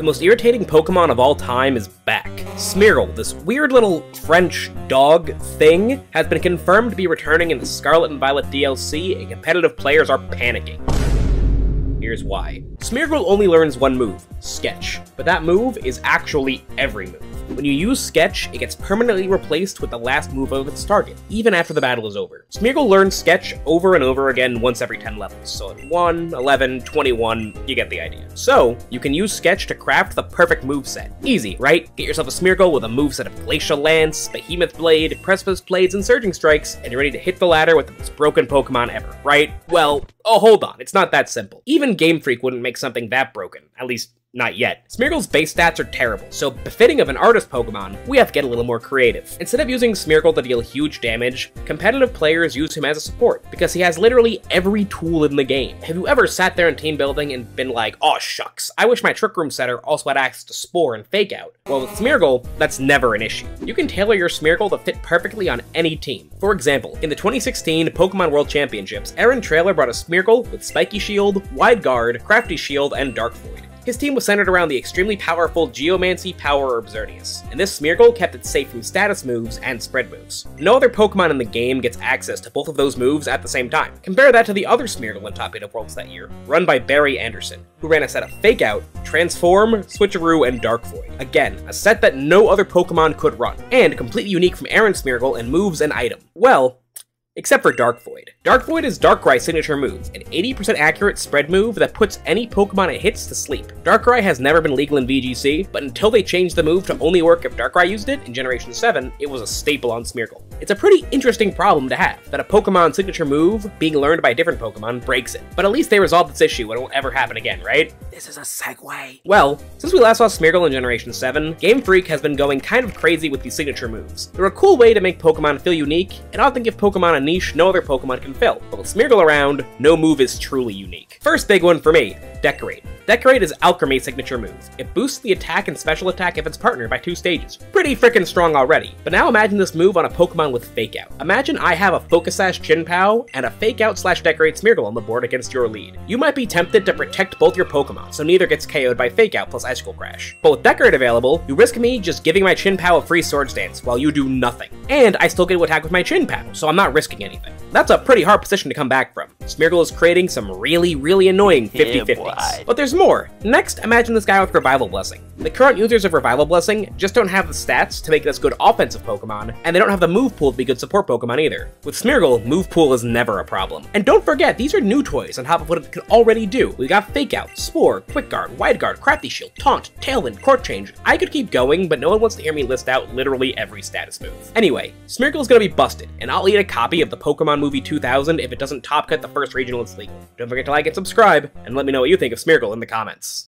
The most irritating Pokemon of all time is back. Smeargle, this weird little French dog thing, has been confirmed to be returning in the Scarlet and Violet DLC, and competitive players are panicking. Here's why. Smeargle only learns one move, Sketch, but that move is actually every move. When you use Sketch, it gets permanently replaced with the last move of its target, even after the battle is over. Smeargle learns Sketch over and over again once every 10 levels, so at 1, 11, 21, you get the idea. So, you can use Sketch to craft the perfect move set. Easy, right? Get yourself a Smeargle with a moveset of Glacial Lance, Behemoth Blade, Precipice Blades, and Surging Strikes, and you're ready to hit the ladder with the most broken Pokemon ever, right? Well, oh hold on, it's not that simple. Even Game Freak wouldn't make something that broken, at least not yet. Smeargle's base stats are terrible, so befitting of an artist Pokemon, we have to get a little more creative. Instead of using Smeargle to deal huge damage, competitive players use him as a support, because he has literally every tool in the game. Have you ever sat there in team building and been like, oh shucks, I wish my Trick Room setter also had access to Spore and Fake Out? Well, with Smeargle, that's never an issue. You can tailor your Smeargle to fit perfectly on any team. For example, in the 2016 Pokemon World Championships, Aaron Traylor brought a Smeargle with Spiky Shield, Wide Guard, Crafty Shield, and Dark Void. His team was centered around the extremely powerful Geomancy Power Xerneas, and this Smeargle kept it safe from status moves and spread moves. No other Pokemon in the game gets access to both of those moves at the same time. Compare that to the other Smeargle in Top 8 of Worlds that year, run by Barry Anderson, who ran a set of Fake Out, Transform, Switcheroo, and Dark Void. Again, a set that no other Pokemon could run, and completely unique from Aaron's Smeargle in moves and item. Well, except for Dark Void. Dark Void is Darkrai's signature move, an 80% accurate spread move that puts any Pokemon it hits to sleep. Darkrai has never been legal in VGC, but until they changed the move to only work if Darkrai used it in Generation 7, it was a staple on Smeargle. It's a pretty interesting problem to have, that a Pokemon signature move, being learned by a different Pokemon, breaks it. But at least they resolved this issue and it won't ever happen again, right? This is a segue. Well, since we last saw Smeargle in Generation 7, Game Freak has been going kind of crazy with these signature moves. They're a cool way to make Pokemon feel unique, and often give Pokemon a niche no other Pokemon can fill. With Smeargle around, no move is truly unique. First big one for me, Decorate. Decorate is Alcremie's signature move. It boosts the attack and special attack of its partner by two stages. Pretty freaking strong already. But now imagine this move on a Pokemon with Fake Out. Imagine I have a Focus Sash Chien-Pao and a Fake Out slash Decorate Smeargle on the board against your lead. You might be tempted to protect both your Pokemon, so neither gets KO'd by Fake Out plus Icicle Crash. But with Decorate available, you risk me just giving my Chien-Pao a free Swords Dance while you do nothing. And I still get to attack with my Chien-Pao, so I'm not risking anything. That's a pretty hard position to come back from. Smeargle is creating some really, really annoying 50-50s. Yeah, but there's more. Next, imagine this guy with Revival Blessing. The current users of Revival Blessing just don't have the stats to make this good offensive Pokemon, and they don't have the move pool to be good support Pokemon either. With Smeargle, move pool is never a problem. And don't forget, these are new toys on top of what it can already do. We got Fake Out, Spore, Quick Guard, Wide Guard, Crafty Shield, Taunt, Tailwind, Court Change. I could keep going, but no one wants to hear me list out literally every status move. Anyway, Smeargle is gonna be busted, and I'll eat a copy of the Pokemon Movie 2000 if it doesn't top cut the first regional it's legal. Don't forget to like and subscribe, and let me know what you think of Smeargle in the comments.